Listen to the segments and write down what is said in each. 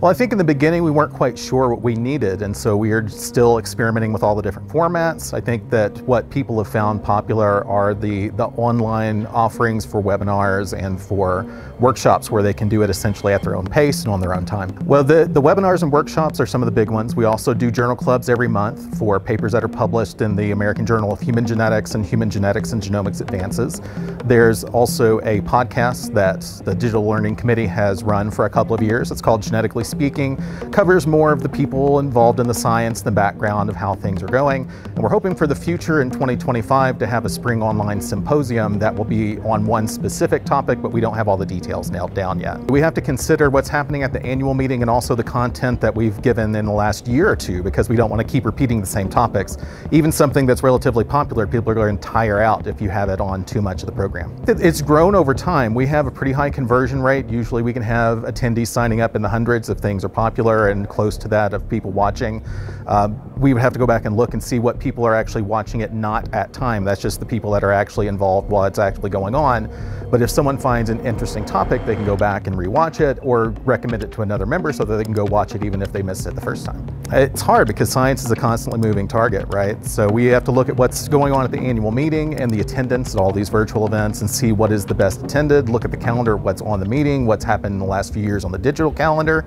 Well, I think in the beginning we weren't quite sure what we needed, and so we are still experimenting with all the different formats. I think that what people have found popular are the, the online offerings for webinars and for workshops where they can do it essentially at their own pace and on their own time. Well, the, the webinars and workshops are some of the big ones. We also do journal clubs every month for papers that are published in the American Journal of Human Genetics and Human Genetics and Genomics Advances. There's also a podcast that the Digital Learning Committee has run for a couple of years. It's called Genetically speaking, covers more of the people involved in the science, the background of how things are going. And we're hoping for the future in 2025 to have a spring online symposium that will be on one specific topic, but we don't have all the details nailed down yet. We have to consider what's happening at the annual meeting and also the content that we've given in the last year or two because we don't want to keep repeating the same topics. Even something that's relatively popular, people are going to tire out if you have it on too much of the program. It's grown over time. We have a pretty high conversion rate. Usually we can have attendees signing up in the hundreds if things are popular and close to that of people watching. Uh, we would have to go back and look and see what people are actually watching it not at time. That's just the people that are actually involved while it's actually going on. But if someone finds an interesting topic, they can go back and rewatch it or recommend it to another member so that they can go watch it even if they missed it the first time. It's hard because science is a constantly moving target, right? So we have to look at what's going on at the annual meeting and the attendance at all these virtual events and see what is the best attended, look at the calendar, what's on the meeting, what's happened in the last few years on the digital calendar,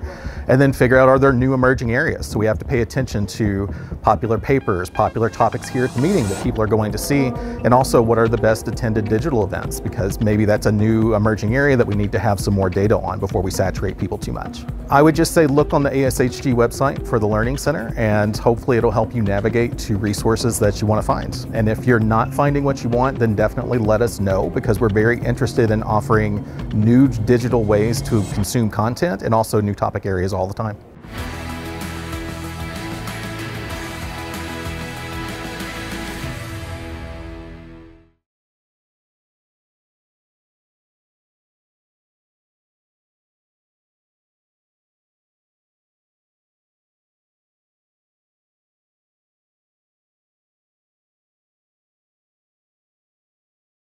and then figure out are there new emerging areas. So we have to pay attention to popular papers, popular topics here at the meeting that people are going to see, and also what are the best attended digital events because maybe that's a new emerging area that we need to have some more data on before we saturate people too much. I would just say look on the ASHG website for the Learning Center and hopefully it'll help you navigate to resources that you want to find. And if you're not finding what you want, then definitely let us know because we're very interested in offering new digital ways to consume content and also new topic areas all the time.